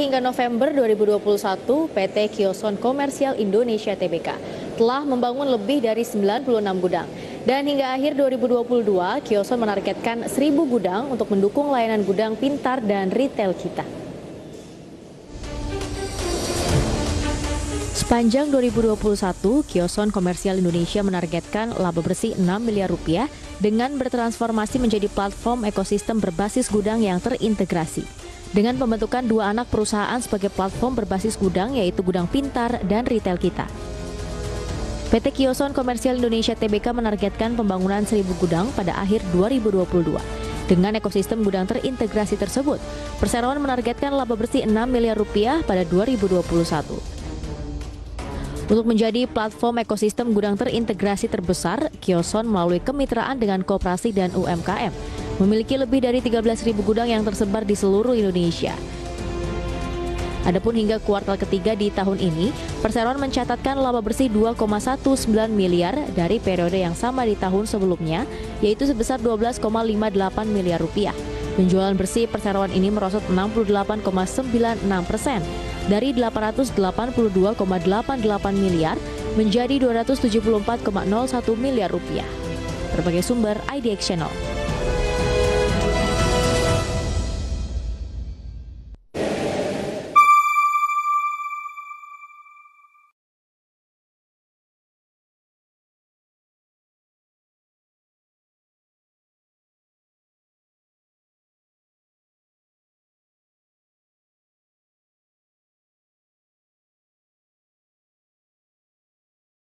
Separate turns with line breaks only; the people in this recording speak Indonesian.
Hingga November 2021, PT Kioson Komersial Indonesia Tbk telah membangun lebih dari 96 gudang. Dan hingga akhir 2022, Kioson menargetkan 1000 gudang untuk mendukung layanan gudang pintar dan retail kita. Sepanjang 2021, Kioson Komersial Indonesia menargetkan laba bersih 6 miliar rupiah dengan bertransformasi menjadi platform ekosistem berbasis gudang yang terintegrasi dengan pembentukan dua anak perusahaan sebagai platform berbasis gudang yaitu Gudang Pintar dan Retail Kita. PT Kioson Komersial Indonesia Tbk menargetkan pembangunan 1000 gudang pada akhir 2022. Dengan ekosistem gudang terintegrasi tersebut, perseroan menargetkan laba bersih 6 miliar rupiah pada 2021. Untuk menjadi platform ekosistem gudang terintegrasi terbesar, Kioson melalui kemitraan dengan koperasi dan UMKM memiliki lebih dari 13.000 gudang yang tersebar di seluruh Indonesia. Adapun hingga kuartal ketiga di tahun ini, Perseroan mencatatkan laba bersih 2,19 miliar dari periode yang sama di tahun sebelumnya, yaitu sebesar 12,58 miliar rupiah. Penjualan bersih Perseroan ini merosot 68,96 persen dari 882,88 miliar menjadi 274,01 miliar rupiah. Berbagai sumber IDX Channel.